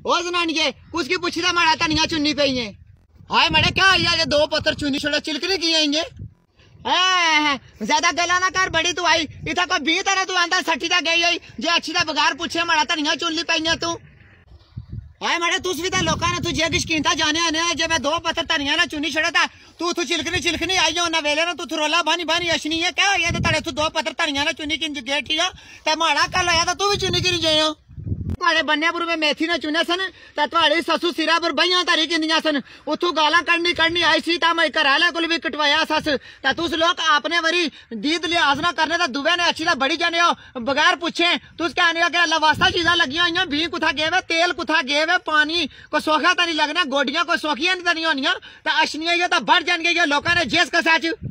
ओ कुछ की पूछी था माड़ा तनिया चुन्नी पे ये हाय मैडे क्या ये दो पत्थर चुनी छोड़ा, चिलकने किए आएँगे ज़्यादा गला ना कर, बड़ी तू आई। इतना कोई बीत ना तू, अंदर सठी था गई आई जे अच्छी था बगार पूछे माड़ा तनिया तो चुनली पाई तू। हाय मैडे तू सुविधा तो लोका ने तुझे किश कीता जाने आने जे मैं दो पत्थर तो तनिया ना चुनी छोड़ा था तू तू चिलकनी चिलकनी आई हो वेले ना तू थरोला बानी बानी अशनी है। क्या हो ये तो दो पत्थर तनिया ना चुनी किन गेट हो ते माड़ा कल आया तो तू भी चुनी किन जाइयो ਤੁਹਾਡੇ ਬੰਨਿਆਪੁਰ ਵਿੱਚ ਮੇਥੀ ਨਾ ਚੁਣਿਆ ਸਨ ਤਾਂ ਤੁਹਾਡੀ ਸੱਸੂ ਸਿਰਾਪੁਰ ਬਈਆਂ ਧਰੀ ਕਿੰਨੀਆਂ ਸਨ ਉਥੋਂ ਗਾਲਾਂ ਕੱਢਣੀ ਕੱਢਣੀ ਆਈ ਸੀ ਤਾਂ ਮੈਂ ਘਰ ਵਾਲਿਆਂ ਕੋਲ ਵੀ ਕਟਵਾਇਆ ਸੱਸ ਤਾਂ ਤੁਸੀਂ ਲੋਕ ਆਪਨੇ ਵਰੀ ਦੀਦ ਲਿਹਾਜ਼ ਨਾ ਕਰਨੇ ਤਾਂ ਦੁਬੇ ਨੇ ਅੱਛੀ ਦਾ ਬੜੀ ਜਾਣੇ ਹੋ ਬਗੈਰ ਪੁੱਛੇ ਤੁਸੀਂ कहने लगे अल्लाह वास्ता चीजा लगियां हुई भी कुथा गए वे तेल कुथा गए वे पानी को सोखा तो नहीं लगना गोडियां को सोखियां तो नहीं होनियां तो अशनिया तो बढ़ जाएंगे लोगों ने जिस का सच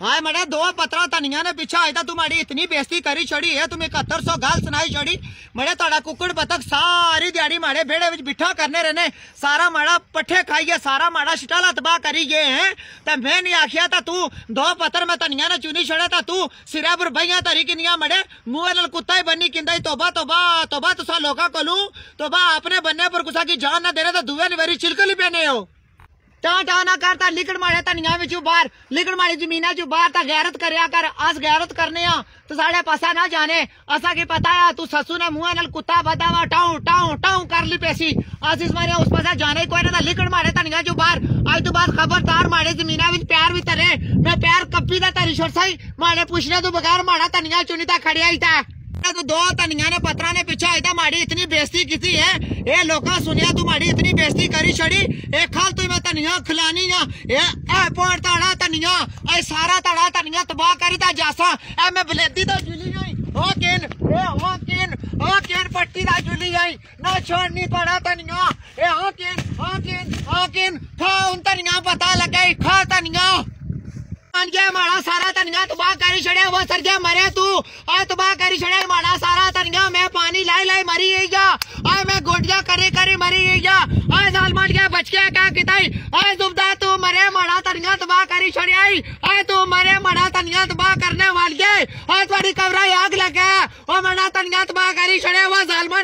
हाय मड़े, दो पत्रा धनिया ने पीछा आया तुम्हारी इतनी बेइज्जती करी छड़ी है तुम इकहत्तर सौ गाल सुनाई छड़ी। मड़े तोड़ा कुकड़ बतख सारी दिहाड़ी माड़े बेड़े विच बिठा करने रहने, सारा माड़ा पट्ठे खाइए सारा माड़ा शिटाला तबाह करी गए हैं? ते मैं नहीं आखिया ता तू दो पत्थर में धनिया ने चुनी छड़े, ता तू सिरा पर बइया तरी किनिया मड़े? मुँह नाल कुत्ता ही बनी किंदा तोबा तोबा तोबा, तुसा लोका कोलू, तोबा अपने बनने पर कुसा की जान ना देने तो दुए ने मेरी चिलकली पहने हो। ਟਾਂ ਨਾ ਕਰ, ਤਾਂ ਲਿਕੜ ਮਾਰੇ ਧਨੀਆਂ ਵਿੱਚੋਂ ਬਾਹਰ। ਲਿਕੜ ਮਾਰੀ ਜ਼ਮੀਨਾਂ ਚੋਂ ਬਾਹਰ, ਤਾਂ ਗੈਰਤ ਕਰਿਆ ਕਰ, ਅਸ ਗੈਰਤ ਕਰਨੇ ਆ। ਤੇ ਸਾਡੇ ਪਾਸਾ ਨਾ ਜਾਣੇ। ਅਸਾਂ ਕੀ ਪਤਾ ਆ, ਤੂੰ ਸੱਸੂ ਨੇ ਮੂੰਹਾਂ ਨਾਲ ਕੁੱਤਾ ਬਦਾਵਾ ਟਾਉ ਟਾਉ ਟਾਉ ਕਰ ਲਈ ਪੈਸੀ। ਅਸ ਇਸ ਮਾਰੇ ਉਸ ਪਾਸਾ ਜਾਣੇ ਕੋਈ ਨਾ ਲਿਕੜ ਮਾਰੇ ਧਨੀਆਂ ਚੋਂ ਬਾਹਰ। ਅੱਜ ਤੋਂ ਬਾਅਦ ਖਬਰਦਾਰ ਮਾਰੇ ਜ਼ਮੀਨਾਂ ਵਿੱਚ ਪਿਆਰ ਵੀ ਤਰੇ ਮੈਂ ਪਿਆਰ ਕੱਪੀ ਦਾ ਤਰੀ ਛੜ ਸਾਈ। ਮਾਰੇ ਪੁੱਛਣੇ ਤੋਂ ਬਗੈਰ ਮਾੜਾ ਧਨੀਆਂ ਚੁਣੀ ਤਾਂ ਖੜਿਆ ਹੀ ਤਾਂ। ਤੂੰ ਦੋ ਧਨੀਆਂ ਨੇ ਪਤਰਾਂ ਨੇ ਪਿੱਛਾ ਇਹਦਾ ਮਾੜੀ ਇਤਨੀ ਬੇਇੱਜ਼ਤੀ ਕੀਤੀ ਹੈ ਇਹ ਲੋਕਾਂ ਸੁਣਿਆ ਤੂੰ ਮਾੜੀ ਇਤਨੀ ਬੇਇੱਜ਼ਤੀ ਕਰੀ ਛੜੀ ਇਹ ਖਾਲ ਤੂੰ ਮੈਂ ਧਨੀਆਂ ਖਿਲਾਨੀ ਆ ਇਹ ਇਹ ਪੌੜ ਤਾੜਾ ਧਨੀਆਂ ਇਹ ਸਾਰਾ ਤਾੜਾ ਧਨੀਆਂ ਤਬਾਹ ਕਰੀ ਤਾਂ ਜਾਸਾ ਇਹ ਮੈਂ ਬਲੇਦੀ ਦਾ ਜੁਲੀ ਗਈ ਹੋ ਕਿਨ ਇਹ ਹੋ ਕਿਨ ਹੋ ਕਿਨ ਪੱਟੀ ਦਾ ਜੁਲੀ ਗਈ ਨਾ ਛੋੜਨੀ ਤਾੜਾ ਧਨੀਆਂ ਇਹ ਹੋ ਕਿਨ ਹੋ ਕਿਨ ਹੋ ਕਿਨ ਖਾ ਉਨ ਧਨੀਆਂ ਪਤਾ ਲੱਗਾ ਖਾ ਧਨੀਆਂ गया तबाह करी छड़े वो गया आ तबाह करी छड़े माड़ा मरी गई जा मैं गया बच गया क्या किताई तू मरे माड़ा तनिया तबाह करी छड़े तू मरे माड़ा तनिया तबाह करने वाल गए थोड़ी कवरा आग लगा माड़ा तनिया तबाह करी छड़े वो साल मार गया बच गए